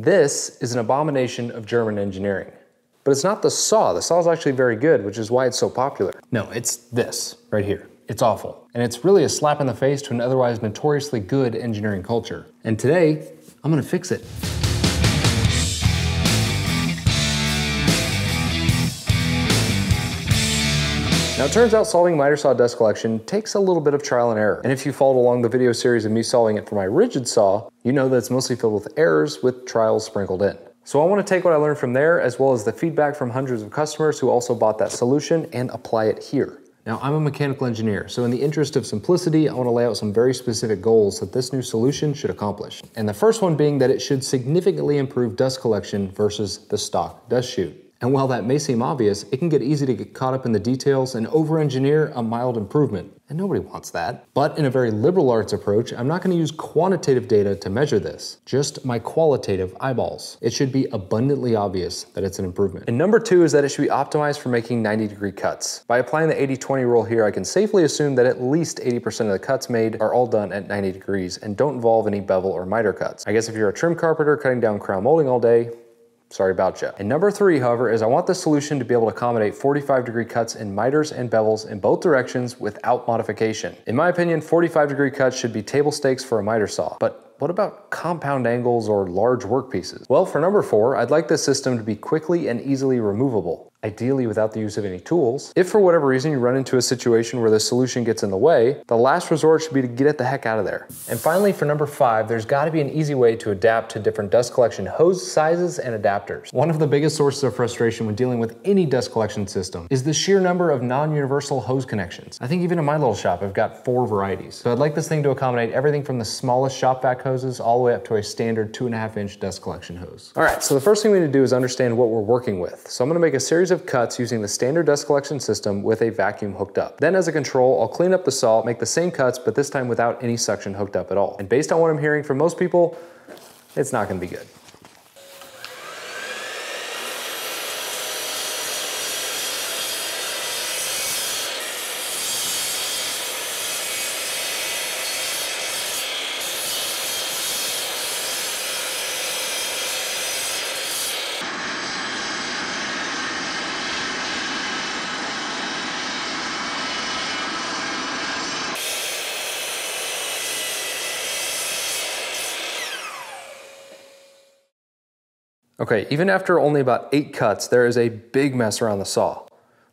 This is an abomination of German engineering. But it's not the saw. The saw is actually very good, which is why it's so popular. No, it's this right here. It's awful. And it's really a slap in the face to an otherwise notoriously good engineering culture. And today, I'm gonna fix it. Now it turns out solving miter saw dust collection takes a little bit of trial and error. And if you followed along the video series of me solving it for my Ridgid saw, you know that it's mostly filled with errors with trials sprinkled in. So I wanna take what I learned from there as well as the feedback from hundreds of customers who also bought that solution and apply it here. Now I'm a mechanical engineer, so in the interest of simplicity, I wanna lay out some very specific goals that this new solution should accomplish. And the first one being that it should significantly improve dust collection versus the stock dust chute. And while that may seem obvious, it can get easy to get caught up in the details and over-engineer a mild improvement. And nobody wants that. But in a very liberal arts approach, I'm not gonna use quantitative data to measure this, just my qualitative eyeballs. It should be abundantly obvious that it's an improvement. And number two is that it should be optimized for making 90 degree cuts. By applying the 80-20 rule here, I can safely assume that at least 80% of the cuts made are all done at 90 degrees and don't involve any bevel or miter cuts. I guess if you're a trim carpenter cutting down crown molding all day, Sorry about you. And number three, however, is I want the solution to be able to accommodate 45 degree cuts in miters and bevels in both directions without modification. In my opinion, 45 degree cuts should be table stakes for a miter saw, but what about compound angles or large workpieces? Well, for number four, I'd like this system to be quickly and easily removable, ideally without the use of any tools. If for whatever reason you run into a situation where the solution gets in the way, the last resort should be to get it the heck out of there. And finally, for number five, there's gotta be an easy way to adapt to different dust collection hose sizes and adapters. One of the biggest sources of frustration when dealing with any dust collection system is the sheer number of non-universal hose connections. I think even in my little shop, I've got four varieties. So I'd like this thing to accommodate everything from the smallest shop vac hoses all the way up to a standard two and a half inch dust collection hose. All right, so the first thing we need to do is understand what we're working with. So I'm gonna make a series of cuts using the standard dust collection system with a vacuum hooked up. Then as a control, I'll clean up the saw, make the same cuts, but this time without any suction hooked up at all. And based on what I'm hearing from most people, it's not gonna be good. Okay, even after only about eight cuts, there is a big mess around the saw.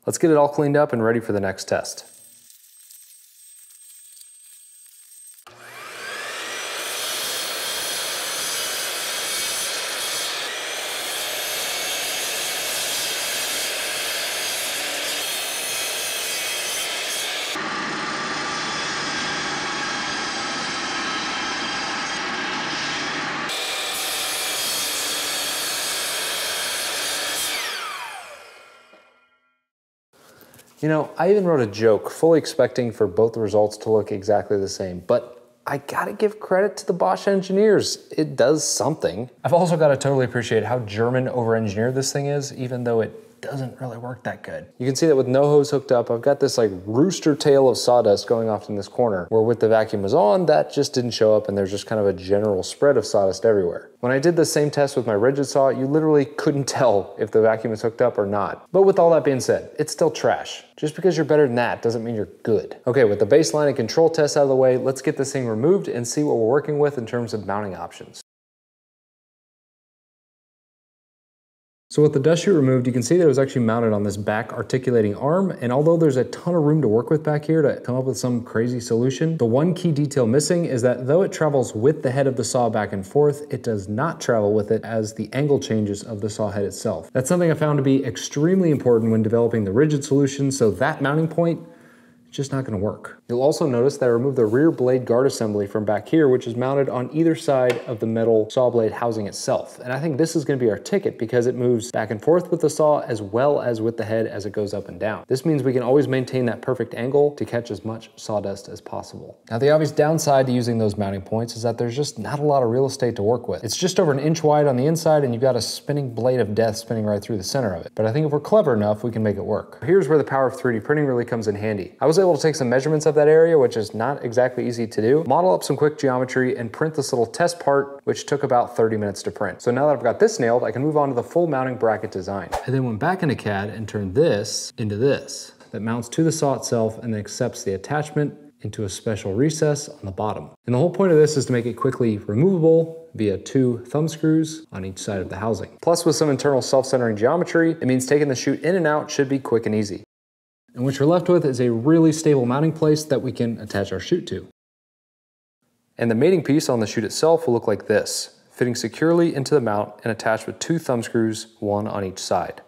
Let's get it all cleaned up and ready for the next test. You know, I even wrote a joke, fully expecting for both results to look exactly the same, but I gotta give credit to the Bosch engineers. It does something. I've also gotta totally appreciate how German over-engineered this thing is, even though it doesn't really work that good. You can see that with no hose hooked up, I've got this like rooster tail of sawdust going off in this corner, where with the vacuum was on, that just didn't show up and there's just kind of a general spread of sawdust everywhere. When I did the same test with my Ridgid saw, you literally couldn't tell if the vacuum was hooked up or not. But with all that being said, it's still trash. Just because you're better than that doesn't mean you're good. Okay, with the baseline and control tests out of the way, let's get this thing removed and see what we're working with in terms of mounting options. So with the dust chute removed, you can see that it was actually mounted on this back articulating arm, and although there's a ton of room to work with back here to come up with some crazy solution, the one key detail missing is that though it travels with the head of the saw back and forth, it does not travel with it as the angle changes of the saw head itself. That's something I found to be extremely important when developing the Ridgid solution, so that mounting point just not gonna work. You'll also notice that I removed the rear blade guard assembly from back here, which is mounted on either side of the metal saw blade housing itself. And I think this is gonna be our ticket because it moves back and forth with the saw as well as with the head as it goes up and down. This means we can always maintain that perfect angle to catch as much sawdust as possible. Now the obvious downside to using those mounting points is that there's just not a lot of real estate to work with. It's just over an inch wide on the inside and you've got a spinning blade of death spinning right through the center of it. But I think if we're clever enough, we can make it work. Here's where the power of 3D printing really comes in handy. I was able to take some measurements of of that area, which is not exactly easy to do, model up some quick geometry and print this little test part, which took about 30 minutes to print. So now that I've got this nailed, I can move on to the full mounting bracket design. I then went back into CAD and turned this into this that mounts to the saw itself and then accepts the attachment into a special recess on the bottom. And the whole point of this is to make it quickly removable via two thumb screws on each side of the housing. Plus with some internal self-centering geometry, it means taking the chute in and out should be quick and easy. And what you're left with is a really stable mounting place that we can attach our chute to. And the mating piece on the chute itself will look like this, fitting securely into the mount and attached with two thumb screws, one on each side.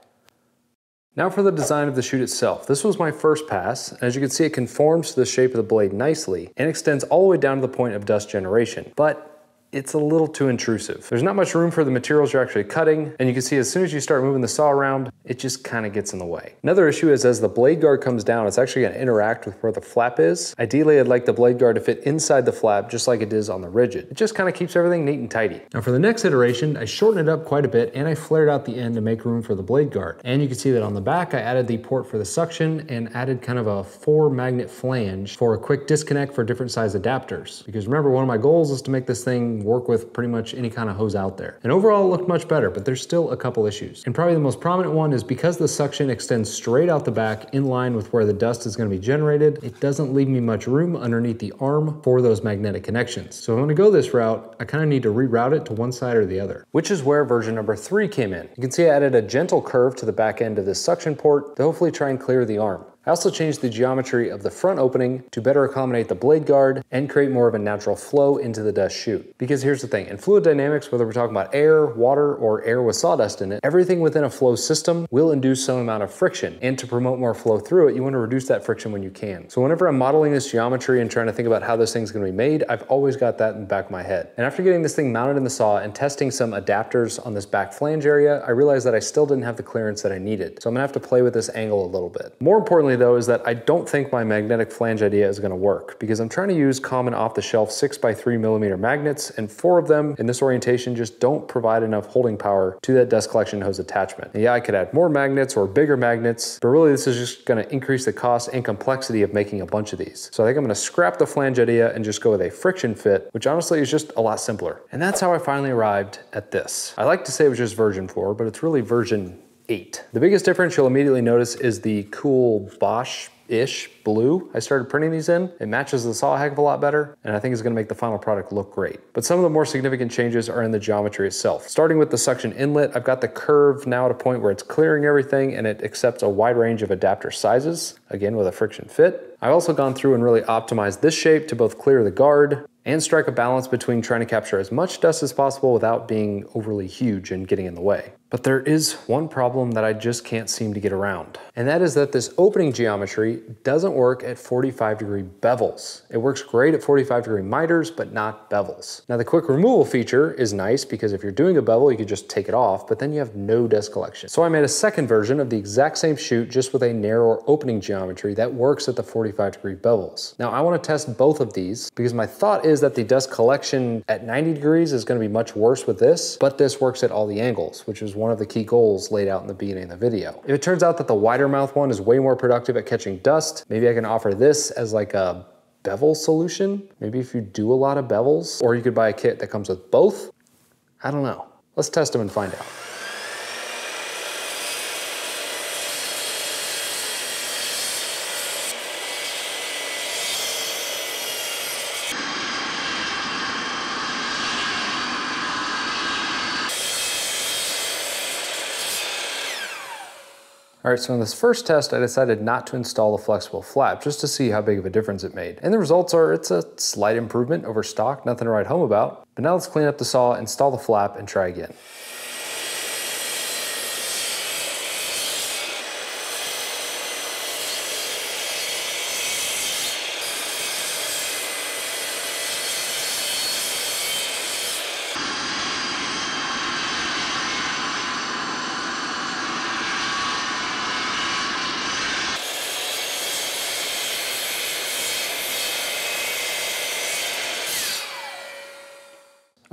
Now for the design of the chute itself. This was my first pass, and as you can see it conforms to the shape of the blade nicely and extends all the way down to the point of dust generation. But it's a little too intrusive. There's not much room for the materials you're actually cutting, and you can see as soon as you start moving the saw around, it just kind of gets in the way. Another issue is as the blade guard comes down, it's actually gonna interact with where the flap is. Ideally, I'd like the blade guard to fit inside the flap just like it is on the Ridgid. It just kind of keeps everything neat and tidy. Now for the next iteration, I shortened it up quite a bit and I flared out the end to make room for the blade guard. And you can see that on the back, I added the port for the suction and added kind of a four magnet flange for a quick disconnect for different size adapters. Because remember, one of my goals is to make this thing work with pretty much any kind of hose out there. And overall it looked much better, but there's still a couple issues. And probably the most prominent one is because the suction extends straight out the back in line with where the dust is gonna be generated, it doesn't leave me much room underneath the arm for those magnetic connections. So I'm gonna go this route, I kind of need to reroute it to one side or the other. Which is where version number three came in. You can see I added a gentle curve to the back end of this suction port to hopefully try and clear the arm. I also changed the geometry of the front opening to better accommodate the blade guard and create more of a natural flow into the dust chute. Because here's the thing, in fluid dynamics, whether we're talking about air, water, or air with sawdust in it, everything within a flow system will induce some amount of friction. And to promote more flow through it, you wanna reduce that friction when you can. So whenever I'm modeling this geometry and trying to think about how this thing's gonna be made, I've always got that in the back of my head. And after getting this thing mounted in the saw and testing some adapters on this back flange area, I realized that I still didn't have the clearance that I needed. So I'm gonna have to play with this angle a little bit. More importantly though, is that I don't think my magnetic flange idea is gonna work because I'm trying to use common off-the-shelf six by three millimeter magnets and four of them in this orientation just don't provide enough holding power to that dust collection hose attachment. And yeah, I could add more magnets or bigger magnets, but really this is just gonna increase the cost and complexity of making a bunch of these. So I think I'm gonna scrap the flange idea and just go with a friction fit, which honestly is just a lot simpler. And that's how I finally arrived at this. I like to say it was just version four, but it's really version 8. The biggest difference you'll immediately notice is the cool Bosch ish blue I started printing these in. It matches the saw a heck of a lot better, and I think it's gonna make the final product look great. But some of the more significant changes are in the geometry itself. Starting with the suction inlet, I've got the curve now at a point where it's clearing everything and it accepts a wide range of adapter sizes, again with a friction fit. I've also gone through and really optimized this shape to both clear the guard and strike a balance between trying to capture as much dust as possible without being overly huge and getting in the way. But there is one problem that I just can't seem to get around. And that is that this opening geometry doesn't work at 45 degree bevels. It works great at 45 degree miters, but not bevels. Now the quick removal feature is nice because if you're doing a bevel, you could just take it off, but then you have no dust collection. So I made a second version of the exact same chute, just with a narrower opening geometry that works at the 45 degree bevels. Now I wanna test both of these because my thought is that the dust collection at 90 degrees is gonna be much worse with this, but this works at all the angles, which is one of the key goals laid out in the beginning of the video. If it turns out that the wider mouth one is way more productive at catching dust, maybe I can offer this as like a bevel solution. Maybe if you do a lot of bevels, or you could buy a kit that comes with both. I don't know. Let's test them and find out. All right, so in this first test, I decided not to install the flexible flap just to see how big of a difference it made. And the results are it's a slight improvement over stock, nothing to write home about. But now let's clean up the saw, install the flap, and try again.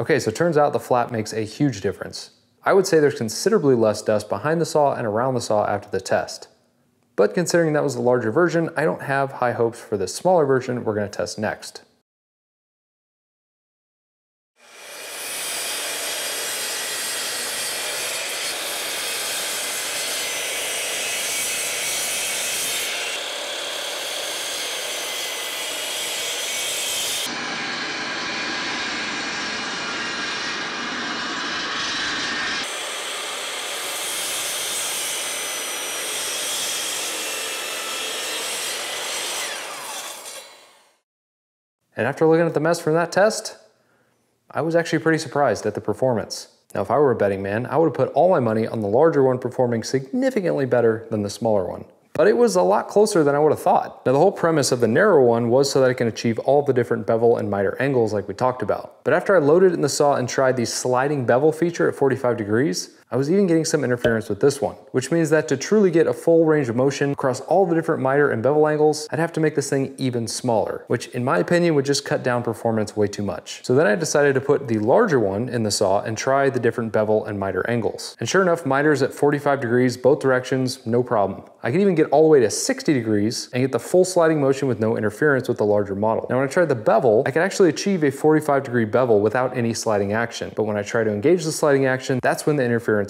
Okay, so it turns out the flap makes a huge difference. I would say there's considerably less dust behind the saw and around the saw after the test. But considering that was the larger version, I don't have high hopes for the smaller version we're gonna test next. And after looking at the mess from that test, I was actually pretty surprised at the performance. Now, if I were a betting man, I would have put all my money on the larger one performing significantly better than the smaller one but it was a lot closer than I would have thought. Now the whole premise of the narrow one was so that I can achieve all the different bevel and miter angles like we talked about. But after I loaded it in the saw and tried the sliding bevel feature at 45 degrees, I was even getting some interference with this one, which means that to truly get a full range of motion across all the different miter and bevel angles, I'd have to make this thing even smaller, which in my opinion would just cut down performance way too much. So then I decided to put the larger one in the saw and try the different bevel and miter angles. And sure enough, miters at 45 degrees, both directions, no problem. I can even get all the way to 60 degrees and get the full sliding motion with no interference with the larger model. Now when I tried the bevel, I could actually achieve a 45 degree bevel without any sliding action. But when I try to engage the sliding action, that's when the interference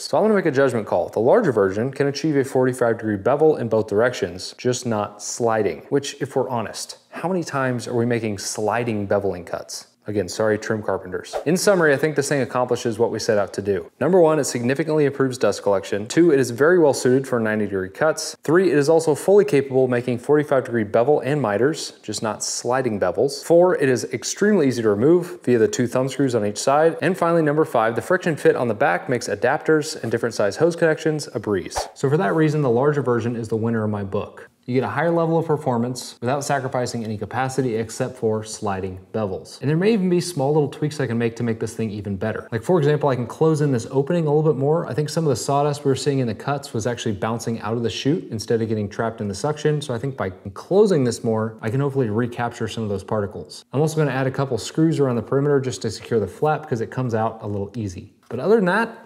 So I'm gonna make a judgment call. The larger version can achieve a 45 degree bevel in both directions, just not sliding, which if we're honest, how many times are we making sliding beveling cuts? Again, sorry, trim carpenters. In summary, I think this thing accomplishes what we set out to do. Number one, it significantly improves dust collection. Two, it is very well suited for 90 degree cuts. Three, it is also fully capable of making 45 degree bevel and miters, just not sliding bevels. Four, it is extremely easy to remove via the two thumb screws on each side. And finally, number five, the friction fit on the back makes adapters and different size hose connections a breeze. So for that reason, the larger version is the winner of my book. You get a higher level of performance without sacrificing any capacity except for sliding bevels. And there may even be small little tweaks I can make to make this thing even better. Like for example, I can close in this opening a little bit more. I think some of the sawdust we were seeing in the cuts was actually bouncing out of the chute instead of getting trapped in the suction. So I think by closing this more, I can hopefully recapture some of those particles. I'm also gonna add a couple screws around the perimeter just to secure the flap because it comes out a little easy. But other than that,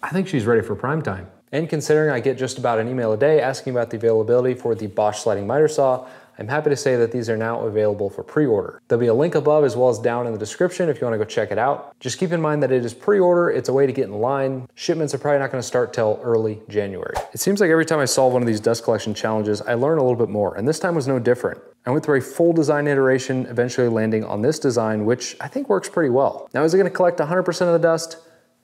I think she's ready for prime time. And considering I get just about an email a day asking about the availability for the Bosch sliding miter saw, I'm happy to say that these are now available for pre-order. There'll be a link above as well as down in the description if you wanna go check it out. Just keep in mind that it is pre-order, it's a way to get in line. Shipments are probably not gonna start till early January. It seems like every time I solve one of these dust collection challenges, I learn a little bit more, and this time was no different. I went through a full design iteration, eventually landing on this design, which I think works pretty well. Now, is it gonna collect 100% of the dust?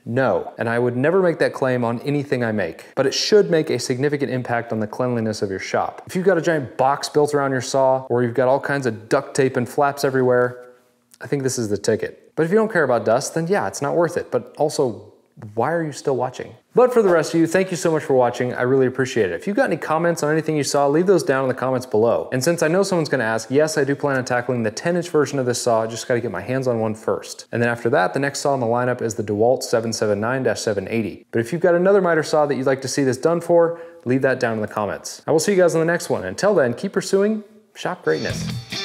No, and I would never make that claim on anything I make, but it should make a significant impact on the cleanliness of your shop. If you've got a giant box built around your saw, or you've got all kinds of duct tape and flaps everywhere, I think this is the ticket. But if you don't care about dust, then yeah, it's not worth it. But also, why are you still watching? But for the rest of you, thank you so much for watching. I really appreciate it. If you've got any comments on anything you saw, leave those down in the comments below. And since I know someone's gonna ask, yes, I do plan on tackling the 10 inch version of this saw, just gotta get my hands on one first. And then after that, the next saw in the lineup is the DeWalt 779-780. But if you've got another miter saw that you'd like to see this done for, leave that down in the comments. I will see you guys on the next one. Until then, keep pursuing shop greatness.